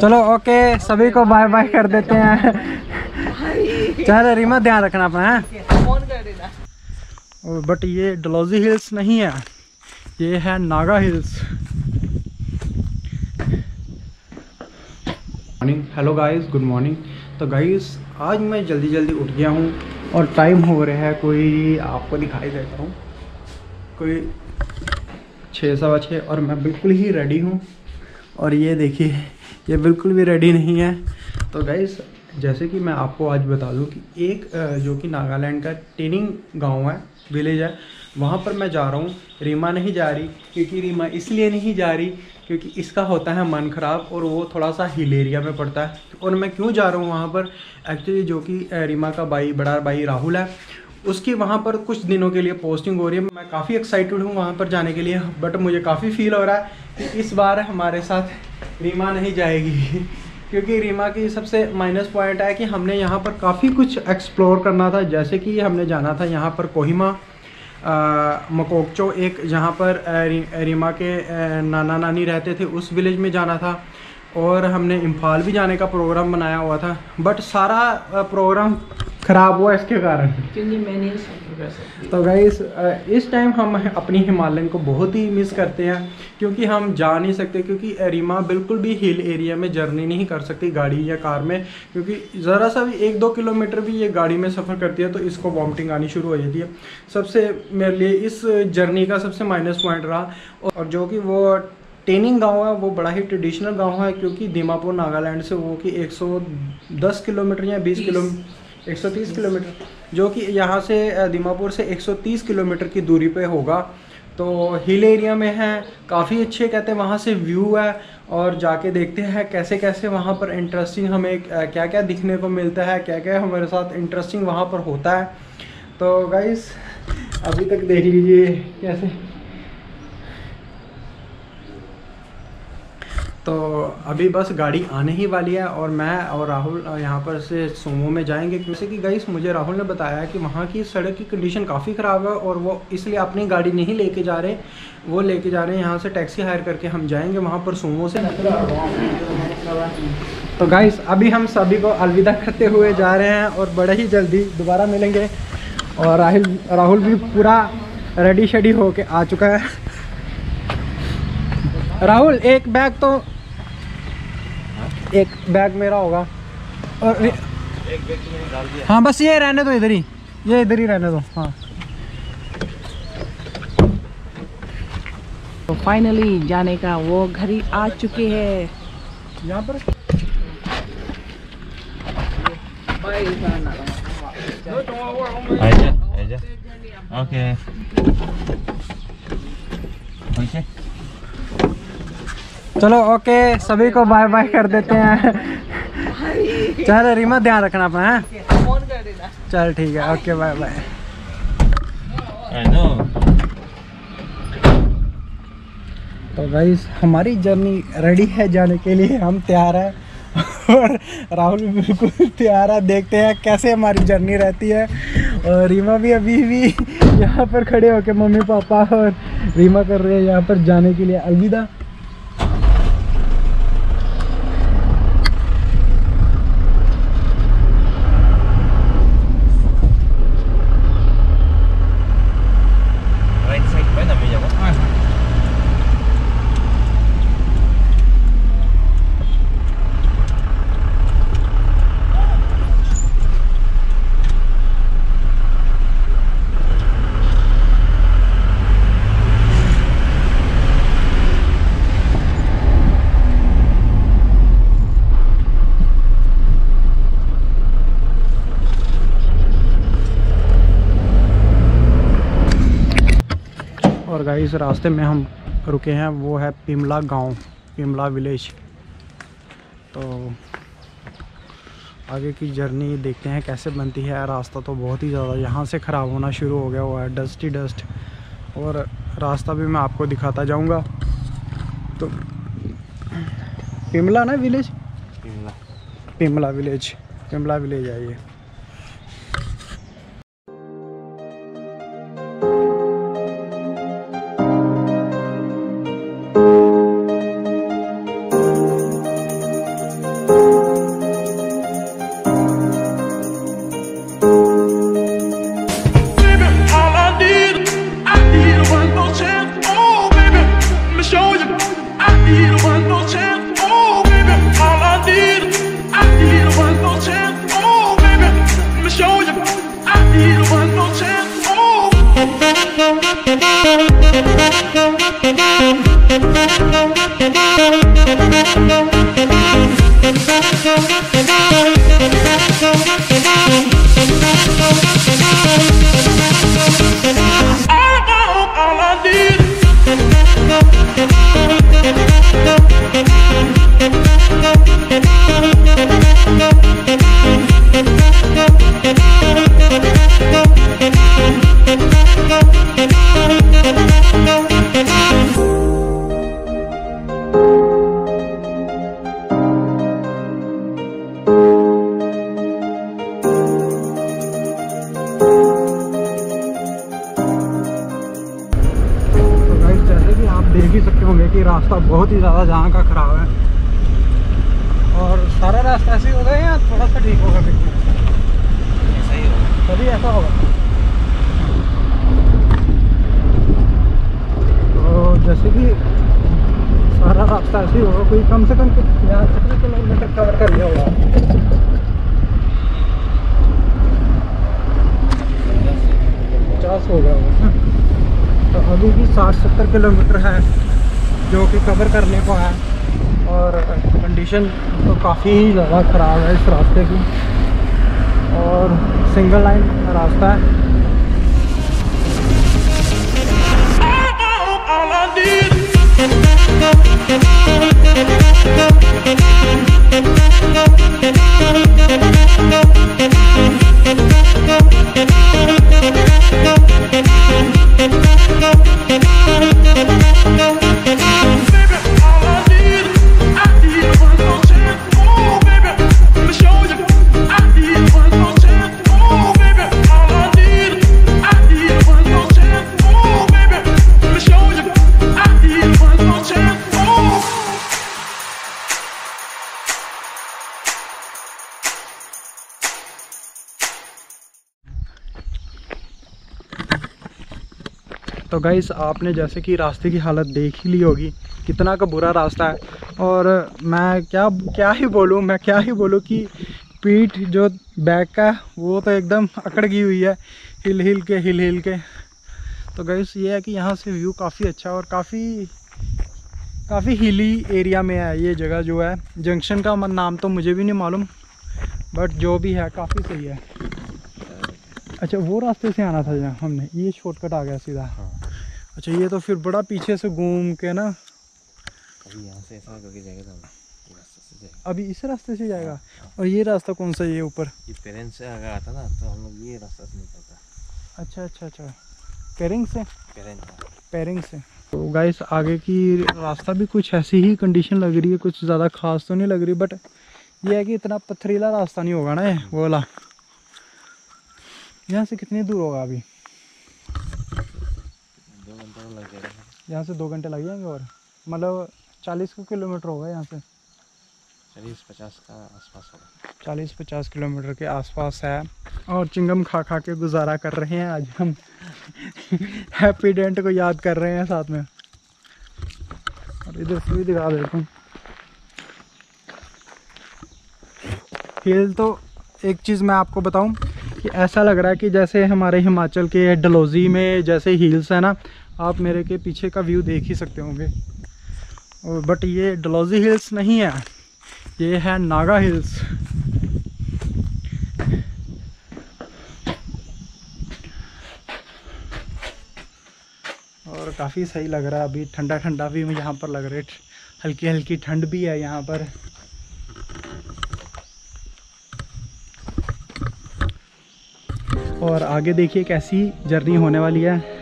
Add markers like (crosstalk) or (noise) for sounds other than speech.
चलो ओके सभी को बाय बाय कर देते हैं। चलो, रीमा, ध्यान रखना अपना, है? कर बट ये डलोजी हिल्स नहीं है, ये है Naga hills. Morning hello guys good morning तो गाइस आज मैं जल्दी जल्दी उठ गया हूँ और टाइम हो रहा है, कोई आपको दिखाई देता हूँ। कोई छः सवा छः, और मैं बिल्कुल ही रेडी हूँ। और ये देखिए ये बिल्कुल भी रेडी नहीं है। तो गाइस जैसे कि मैं आपको आज बता दूँ कि एक जो कि नागालैंड का टेनिंग गाँव है विलेज है, वहाँ पर मैं जा रहा हूँ। रीमा नहीं जा रही, क्योंकि रीमा इसलिए नहीं जा रही क्योंकि इसका होता है मन ख़राब और वो थोड़ा सा हिल एरिया में पड़ता है। और मैं क्यों जा रहा हूँ वहाँ पर? एक्चुअली जो कि रीमा का भाई, बड़ा भाई राहुल है, उसकी वहाँ पर कुछ दिनों के लिए पोस्टिंग हो रही है। मैं काफ़ी एक्साइटेड हूँ वहाँ पर जाने के लिए बट मुझे काफ़ी फील हो रहा है कि इस बार हमारे साथ रीमा नहीं जाएगी। (laughs) क्योंकि रीमा की सबसे माइनस पॉइंट है कि हमने यहाँ पर काफ़ी कुछ एक्सप्लोर करना था। जैसे कि हमने जाना था यहाँ पर कोहिमा मकोकचो एक जहाँ पर री, रीमा के नाना नानी रहते थे उस विलेज में जाना था। और हमने इम्फाल भी जाने का प्रोग्राम बनाया हुआ था। बट सारा प्रोग्राम ख़राब हुआ इसके कारण। क्योंकि मैं नहीं तो गाइस इस टाइम हम अपनी हिमालयन को बहुत ही मिस करते हैं क्योंकि हम जा नहीं सकते क्योंकि रीमा बिल्कुल भी हिल एरिया में जर्नी नहीं कर सकती गाड़ी या कार में क्योंकि ज़रा सा भी एक दो किलोमीटर भी ये गाड़ी में सफ़र करती है तो इसको वॉमिटिंग आनी शुरू हो जाती है। सबसे मेरे लिए इस जर्नी का सबसे माइनस पॉइंट रहा और जो कि वो टेनिंग गाँव है वो बड़ा ही ट्रेडिशनल गाँव है क्योंकि दीमापुर नागालैंड से वो कि 110 किलोमीटर या 20 किलोमीटर 130 किलोमीटर, जो कि यहाँ से दीमापुर से 130 किलोमीटर की दूरी पे होगा। तो हिल एरिया में है, काफ़ी अच्छे कहते हैं, वहाँ से व्यू है, और जाके देखते हैं कैसे कैसे वहाँ पर इंटरेस्टिंग हमें क्या क्या दिखने को मिलता है क्या क्या हमारे साथ इंटरेस्टिंग वहाँ पर होता है। तो गाइस अभी तक देख लीजिए कैसे तो अभी बस गाड़ी आने ही वाली है और मैं और राहुल यहाँ पर से सोमो में जाएँगे जैसे कि गाइस मुझे राहुल ने बताया कि वहाँ की सड़क की कंडीशन काफ़ी ख़राब है और वो इसलिए अपनी गाड़ी नहीं लेके जा रहे। वो लेके जा रहे हैं, यहाँ से टैक्सी हायर करके हम जाएँगे वहाँ पर सोमो से। तो गाइस अभी हम सभी को अलविदा करते हुए जा रहे हैं और बड़े ही जल्दी दोबारा मिलेंगे। और राहुल राहुल भी पूरा रेडी शेडी होके आ चुका है। राहुल, एक बैग तो एक बैग मेरा होगा और ये- हाँ बस ये रहने दो इधर ही ये इधर ही रहने दो हाँ तो फाइनली जाने का वो घड़ी आ चुके हैं यहाँ पर Aja, aja. Oke. Oke. चलो ओके सभी को बाय बाय कर देते हैं। चलो रीमा ध्यान रखना अपना है? फ़ोन कर देना चल ठीक है ओके बाय बाय तो भाई हमारी जर्नी रेडी है जाने के लिए हम तैयार हैं। और राहुल भी बिल्कुल तैयार है देखते हैं कैसे हमारी जर्नी रहती है। और रीमा भी अभी भी यहाँ पर खड़े होके मम्मी पापा और रीमा कर रहे हैं यहाँ पर जाने के लिए। अलविदा। और गाइस रास्ते में हम रुके हैं वो है पिमला गाँव पिमला विलेज। तो आगे की जर्नी देखते हैं कैसे बनती है। रास्ता तो बहुत ही ज़्यादा यहाँ से ख़राब होना शुरू हो गया हुआ है डस्ट ही डस्ट। और रास्ता भी मैं आपको दिखाता जाऊँगा। तो पिमला ना village? Inilah. Pimla village Pimla village है ये। तो देख ही सकते होंगे कि रास्ता बहुत ही ज़्यादा जहाँ का ख़राब है। और सारा रास्ता ऐसे ही होगा या थोड़ा सा ठीक होगा फिर? भी? ऐसा ही होगा। तभी ऐसा होगा। तो जैसे कि सारा रास्ता ऐसे ही होगा कोई कम से कम यहाँ कितने किलोमीटर कवर कर लिया होगा? पचास हो गया होगा। तो अभी भी साठ सत्तर किलोमीटर है, जो कि कवर करने को है। और कंडीशन तो काफ़ी ही ज़्यादा ख़राब है इस रास्ते की। और सिंगल लाइन रास्ता है। तो गाइस आपने जैसे कि रास्ते की हालत देख ही ली होगी, कितना का बुरा रास्ता है। और मैं क्या क्या ही बोलूँ, मैं क्या ही बोलूँ कि पीठ जो बैक का वो तो एकदम अकड़ गई हुई है हिल हिल के हिल हिल के। तो गाइस ये है कि यहाँ से व्यू काफ़ी अच्छा और काफ़ी काफ़ी हिली एरिया में है ये जगह जो है। जंक्शन का नाम तो मुझे भी नहीं मालूम बट जो भी है, काफ़ी सही है। अच्छा वो रास्ते से आना था जहाँ हमने, ये शॉर्टकट आ गया सीधा। हाँ। अच्छा ये तो फिर बड़ा पीछे से घूम के ना। अभी यहाँ से ऐसा करके जाएगा तो अभी इस रास्ते से जाएगा? और ये रास्ता कौन सा ये ऊपर? ये पेरेंट्स से अगर आता ना तो हम लोग ये रास्ता से निकलता अच्छा अच्छा अच्छा। पेरिंग से? पेरेंट पेरिंग से। तो गाइस आगे की रास्ता भी कुछ ऐसी ही कंडीशन लग रही है कुछ ज़्यादा खास तो नहीं लग रही बट ये है कि इतना पथरीला रास्ता नहीं होगा ना ये वो वाला। यहाँ से कितनी दूर होगा अभी? घंटे लग जाएगा। यहाँ से दो घंटे लग जाएँगे और? मतलब चालीस किलोमीटर होगा यहाँ से? चालीस पचास का आसपास होगा। चालीस पचास किलोमीटर के आसपास है और चिंगम खा खा के गुजारा कर रहे हैं आज हम। हैप्पी डेंट को याद कर रहे हैं साथ में। और इधर से भी दिखा देता हूँ। हिल तो एक चीज़ मैं आपको बताऊँ कि ऐसा लग रहा है कि जैसे हमारे हिमाचल के डलोजी में जैसे हिल्स है ना आप मेरे के पीछे का व्यू देख ही सकते होंगे। और बट ये डलौजी हिल्स नहीं है। ये है नागा हिल्स और काफ़ी सही लग रहा है अभी। ठंडा ठंडा भी यहाँ पर लग रहा है। हल्की हल्की ठंड भी है यहाँ पर। और आगे देखिए कैसी जर्नी होने वाली है।